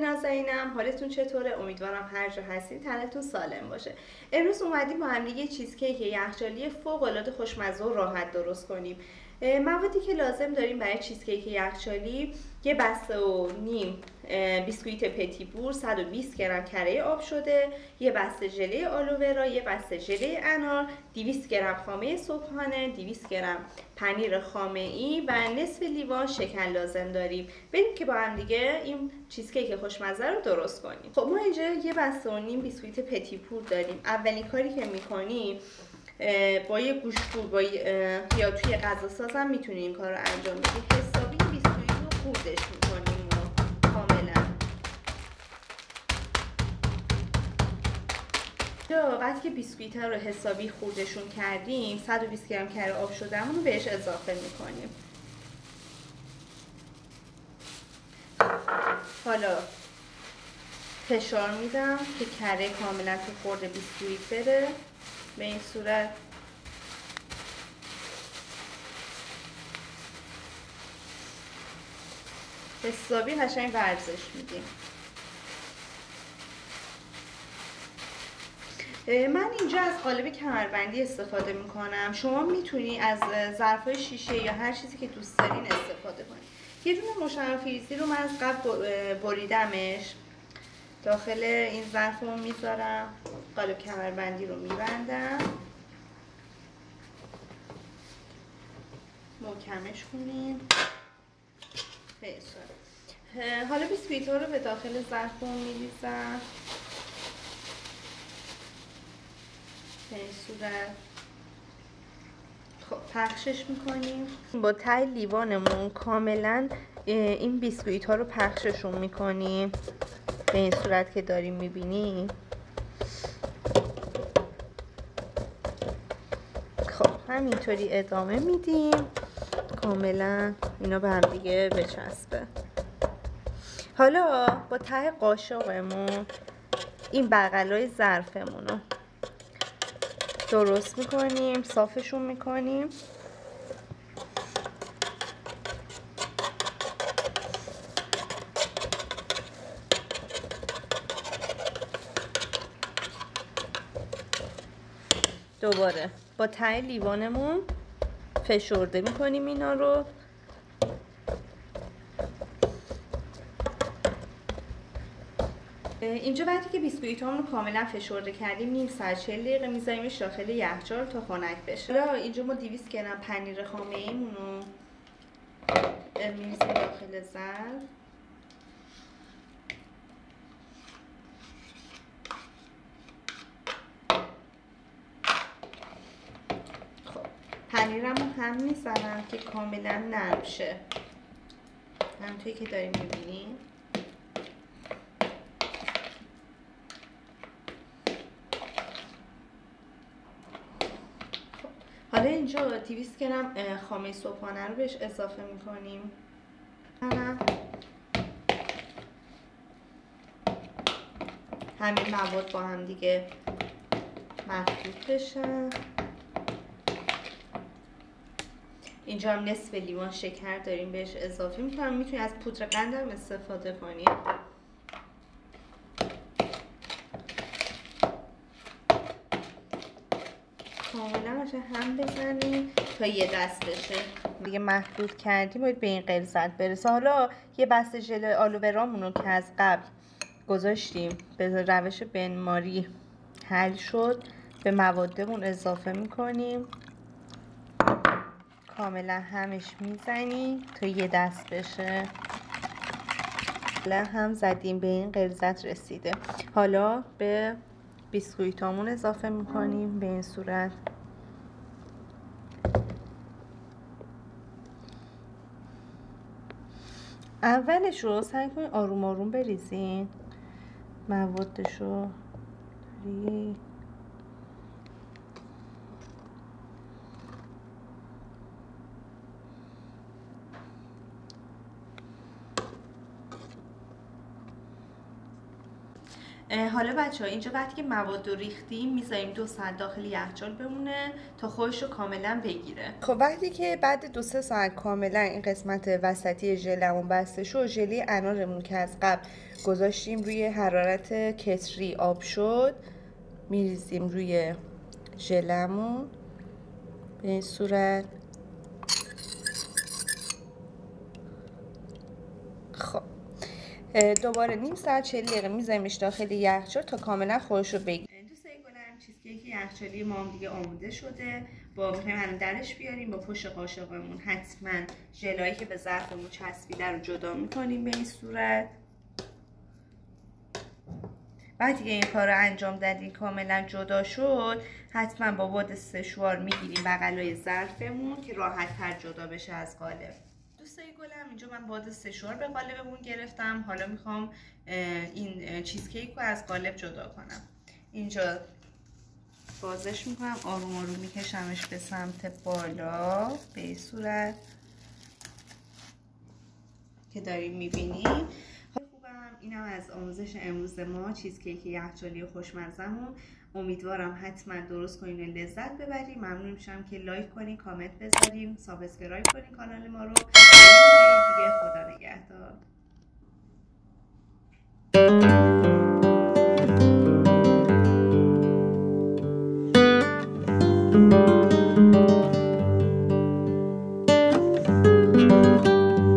نازنینم حالتون چطوره؟ امیدوارم هر جا هستین تنتون سالم باشه. امروز اومدیم با هم دیگه چیزکیک یخچالی فوق العاده خوشمزه و راحت درست کنیم. موادی که لازم داریم برای چیزکیک یخچالی یه بسته و نیم بیسکویت پتی بور 120 گرم کره آب شده یه بسته ژله آلوورا یه بسته ژله انار 200 گرم خامه صبحانه 200 گرم پنیر خامه ای و نصف لیوان شکر لازم داریم. بریم که با هم دیگه این چیزکیک خوشمزه رو درست کنیم. خب ما اینجا یه بسته و نیم بیسکویت پتی بور داریم. اولین کاری که می‌کنیم با یه گوشتور با یا توی غذا سازم می‌تونیم این کار رو انجام بدیم حسابی بیسکویت رو خوردش می‌کنیم کاملا. یا وقتی که بیسکویت رو حسابی خوردشون کردیم 120 گرم کره آب شدهمون رو بهش اضافه می‌کنیم. حالا فشار میدم که کره کاملا تو خورده بیسکویت بره. به این صورت. حسابی قشنگ ورزش میدیم. من اینجا از قالب کمربندی استفاده می‌کنم. شما می‌تونی از ظرف شیشه یا هر چیزی که دوست دارین استفاده کنید یه دونه فریزی رو من از قبل بریدمش. داخل این ظرف رو می‌ذارم. قالب کمربندی رو میبندم. محکمش کنیم. حالا بیسکویت ها رو به داخل ظرف میریزم. به این صورت. خب پخشش می‌کنیم. با تای لیوانمون کاملا این بیسکویت ها رو پخششون می‌کنیم. به این صورت که داریم می‌بینیم. خب همینطوری ادامه میدیم. کاملا اینا به هم دیگه بچسبه. حالا با ته قاشقمون این بغلای ظرفمون رو درست می‌کنیم صافشون می‌کنیم. دوباره. با ته لیوانمون فشرده می‌کنیم اینا رو. اینجا وقتی که بیسکویت رو کاملا فشرده کردیم نیم ساعت 40 دقیقه میذاریمش داخل یخچال تا خنک بشه. حالا اینجا ما 200 گرم پنیر خامه ایمون رو میریزیم داخل ظرف پنیرم رو هم می‌زنم که کاملا نرم شه. همونطوری که داریم می‌بینیم حالا اینجا 200 گرم خامه صبحانه رو بهش اضافه می‌کنیم. همین مواد با هم دیگه مخلوط بشن اینجا هم نصف لیوان شکر داریم بهش اضافه می‌کنم. می‌تونید از پودر قند استفاده کنید کاملا هم بزنیم. تا یه دست بشه دیگه محدود کردیم باید به این قلزت برسه. حالا یه بسته ژل آلوورامون رو که از قبل گذاشتیم به روش بنماری حل شد. به موادمون اضافه می‌کنیم. کاملا همش می‌زنیم تا یه دست بشه. هم زدیم به این قلزت رسیده. حالا به بیسکویتامون اضافه می‌کنیم به این صورت. اولش رو سعی کنید آروم آروم بریزین موادش رو حالا بچه ها اینجا وقتی که مواد رو ریختیم می‌ذاریم دو ساعت داخل یخچال بمونه تا خودش رو کاملا بگیره. خب وقتی که بعد دو سه ساعت کاملا این قسمت وسطی ژلمون بسته شد ژلی انارمون که از قبل گذاشتیم روی حرارت کتری آب شد میریزیم روی ژلمون. به این صورت خب دوباره نیم ساعت 40 دقیقه میذاریمش داخل یخچال تا کاملا خودش رو بگیره چیزکیک یخچالی ما هم دیگه آماده شده با می‌خوایم درش بیاریم با پشت قاشقمون حتما ژلایی که به ظرفمون چسبیده رو جدا می‌کنیم به این صورت. وقتی که این کار رو انجام دادیم کاملا جدا شد. حتما با باد سشوار می‌گیریم بغلای ظرفمون که راحت تر جدا بشه از قالب. دوستای گلم؟ اینجا من باد سشوار به قالبمون گرفتم. حالا می‌خوام این چیزکیک رو از قالب جدا کنم. اینجا بازش می‌کنم. آروم آروم میکشمش به سمت بالا به صورت که داریم می‌بینیم اینم از آموزش امروز ما چیزکیک یخچالی خوشمزمون امیدوارم حتما درست کنین و لذت ببریم ممنون میشم که like کنین کامنت بذاریم subscribe کنین کانال ما رو. دیگه خدا نگهدار.